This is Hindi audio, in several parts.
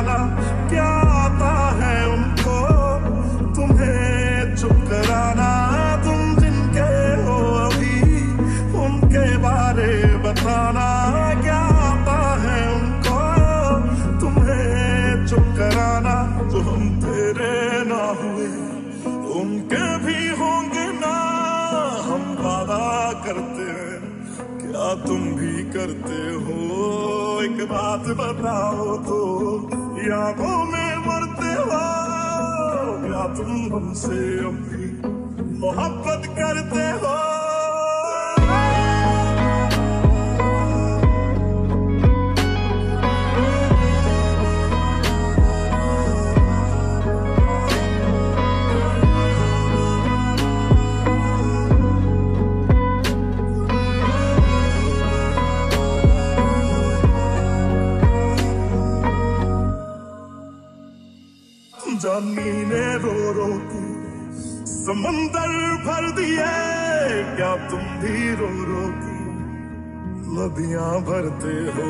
कराना क्या आता है उनको? तुम्हें चुप कराना तुम जिनके हो अभी, उनके बारे बताना क्या आता है उनको? चुप कराना जो हम तेरे ना हुए, उनके भी होंगे ना, हम वादा करते हैं, क्या तुम भी करते हो? एक बात बताओ तो यादों में मरते हो या तुम हमसे अपनी मोहब्बत करते हो। जानी ने रो रो के समंदर भर दिए क्या तुम भी रो रो के नदियाँ भरते हो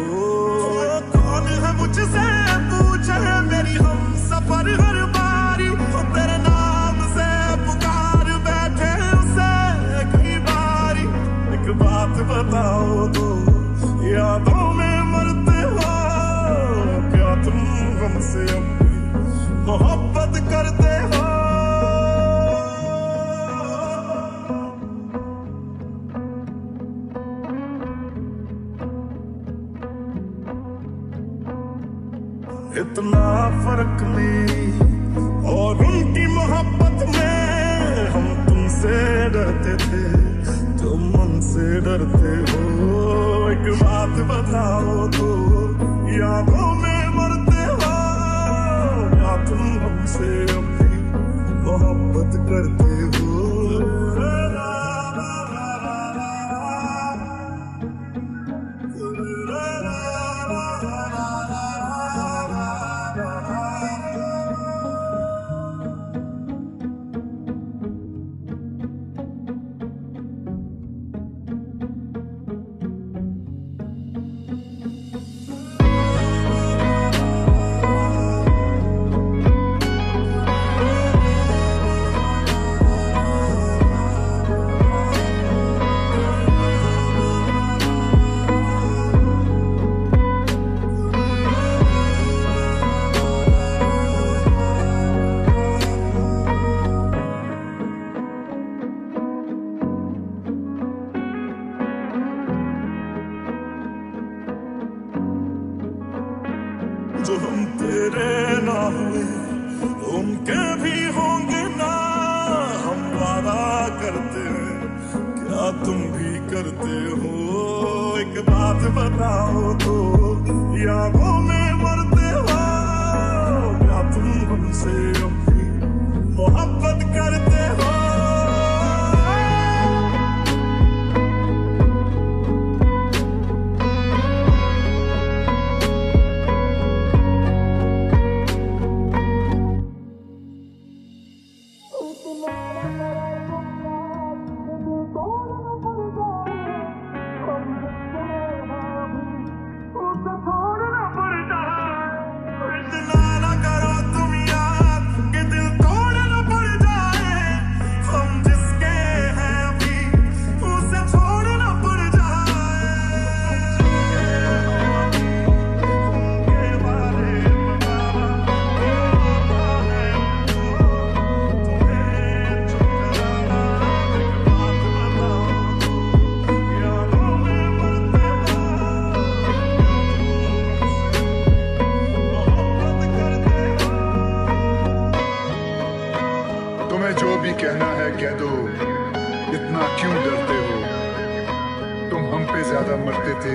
कौन है मुझसे पूछे मेरी हम सफ़र हर बारी वो तेरे नाम से पुकार बैठे उसे कई बारी एक बात बताओ तो यादों करते हो। इतना फ़र्क नहीं, और उनकी मोहब्बत में हम तुमसे डरते थे तुम हमसे डरते हो। एक बात बताओ तो यादों में तुम हमसे अपनी मोहब्बत करते हो। जो हम तेरे ना हुए उनके भी होंगे ना। हम वादा करते हैं, क्या तुम भी करते हो? एक बात बताओ तो या यादों में ज़्यादा मरते थे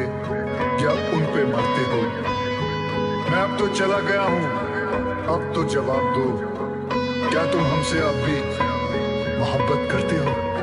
या उन पे मरते हो? मैं अब तो चला गया हूँ, अब तो जवाब दो। क्या तुम हमसे अब भी मोहब्बत करते हो?